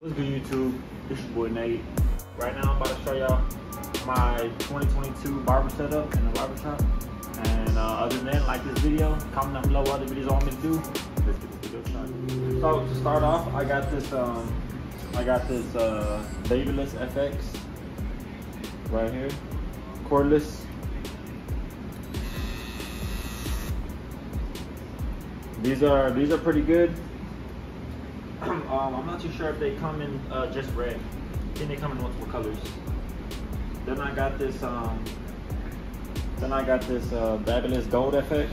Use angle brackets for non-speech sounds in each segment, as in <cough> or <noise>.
What's good YouTube? This your boy Nate. Right now I'm about to show y'all my 2022 barber setup in the barber shop. And uh, other than that, like this video, comment down below what other videos you want me to do. Let's get this video started. So to start off, I got this um I got this uh Babyliss FX right here. Cordless. These are these are pretty good. <clears throat> um, I'm not too sure if they come in uh, just red. Think they come in multiple colors. Then I got this. Um, then I got this uh, Gold FX.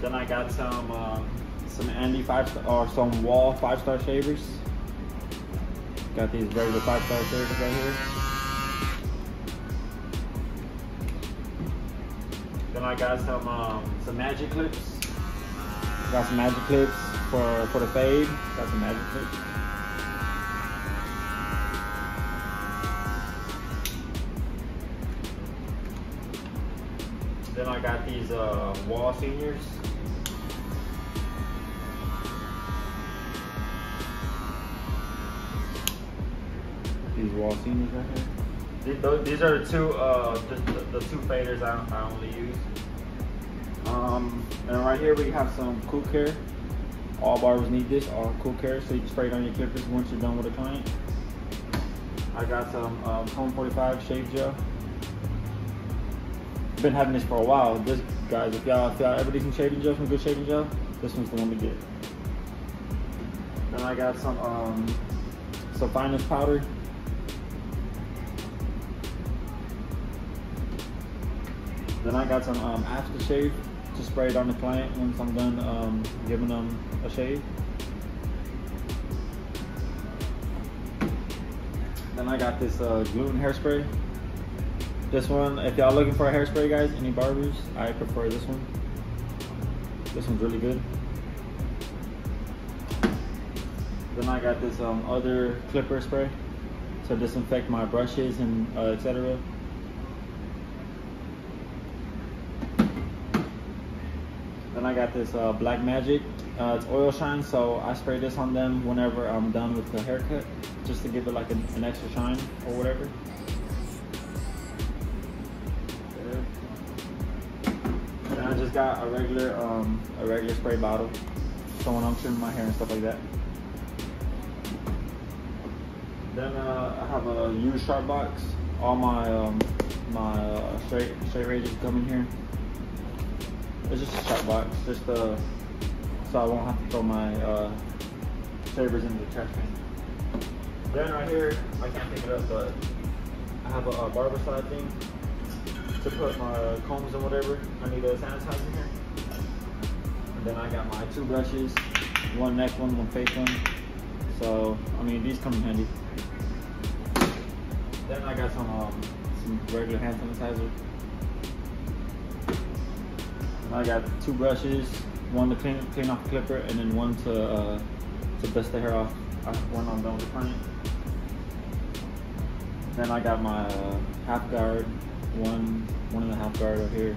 Then I got some um, some Andy five or some Wahl five star shavers. Got these regular five star shavers right here. Then I got some um, some magic clips. Got some magic clips for for the fade. Got some magic clips. Then I got these uh, Wahl seniors. These Wahl seniors right here. These, are the two, uh, the, the, two faders I, I only use. Um, and right here we have some Cool Care. All barbers need this, all Cool Care, so you can spray it on your clippers once you're done with a client. I got some um, Home 45 shave gel. Been having this for a while. This, guys, if y'all if y'all ever need some shaving gel, some good shaving gel, this one's the one to get. Then I got some um, some finest powder. Then I got some um, aftershave to spray it on the client once I'm done um, giving them a shave. Then I got this uh, gluten hairspray. This one, if y'all looking for a hairspray, guys, any barbers, I prefer this one. This one's really good. Then I got this um, other clipper spray to disinfect my brushes and uh, etc. I got this uh, Black Magic. Uh, it's oil shine, so I spray this on them whenever I'm done with the haircut, just to give it like an, an extra shine or whatever. And I just got a regular, um, a regular spray bottle, so when I'm trimming my hair and stuff like that. Then uh, I have a used sharp box. All my um, my uh, straight straight razors come in here. It's just a sharp box, just uh, so I won't have to throw my uh, into the trash can. Then right here, I can't pick it up, but I have a, a Barbicide thing to put my combs and whatever. I need a sanitizer here. And then I got my two brushes, one neck one, one face one. So I mean these come in handy. Then I got some um, some regular hand sanitizer. I got two brushes, one to clean, clean off the clipper, and then one to uh, to dust the hair off when I'm done with the client. Then I got my uh, half guard, one one and a half guard over here.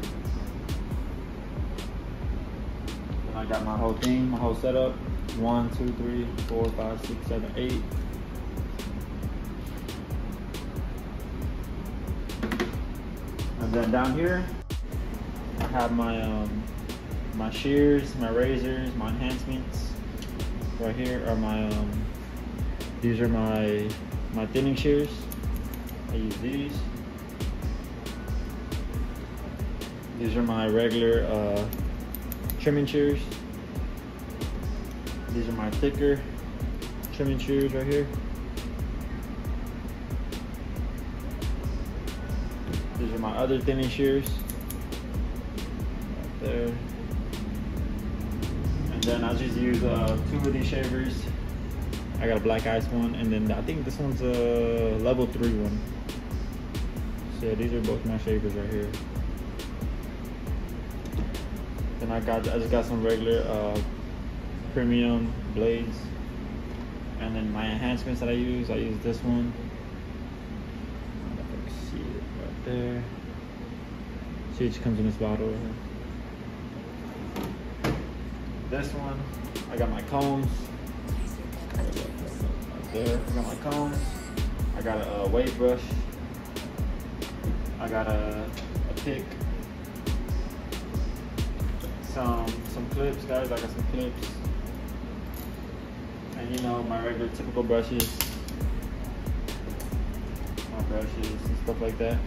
Then I got my whole thing, my whole setup. One, two, three, four, five, six, seven, eight. And then down here, have my um, my shears, my razors, my enhancements. Right here are my um, these are my my thinning shears. I use these. These are my regular uh, trimming shears. These are my thicker trimming shears right here. These are my other thinning shears. There. And then I just use uh, two of these shavers. I got a black ice one, and then I think this one's a level three one. So yeah, these are both my shavers right here. Then I got I just got some regular uh, premium blades, and then my enhancements that I use. I use this one. See it right there. See, it comes in this bottle. This one, I got my combs. There, I got my combs. I got a, a wave brush. I got a, a pick. Some some clips, guys. I got some clips. And you know my regular typical brushes. My brushes and stuff like that.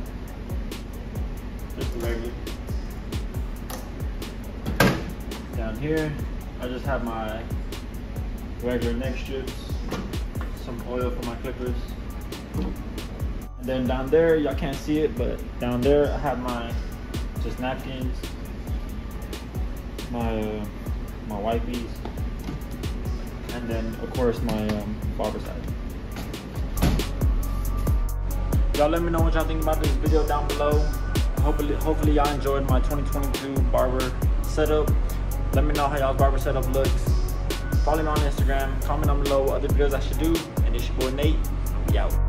Just regular. Down here, I just have my regular neck strips, some oil for my clippers. And then down there, y'all can't see it, but down there I have my just napkins, my uh, my wipes, and then of course my um, Barbicide. Y'all let me know what y'all think about this video down below. Hopefully, hopefully y'all enjoyed my 2022 barber setup. Let me know how y'all's barber setup looks. Follow me on Instagram. Comment down below what other videos I should do. And it's your boy Nate. We out.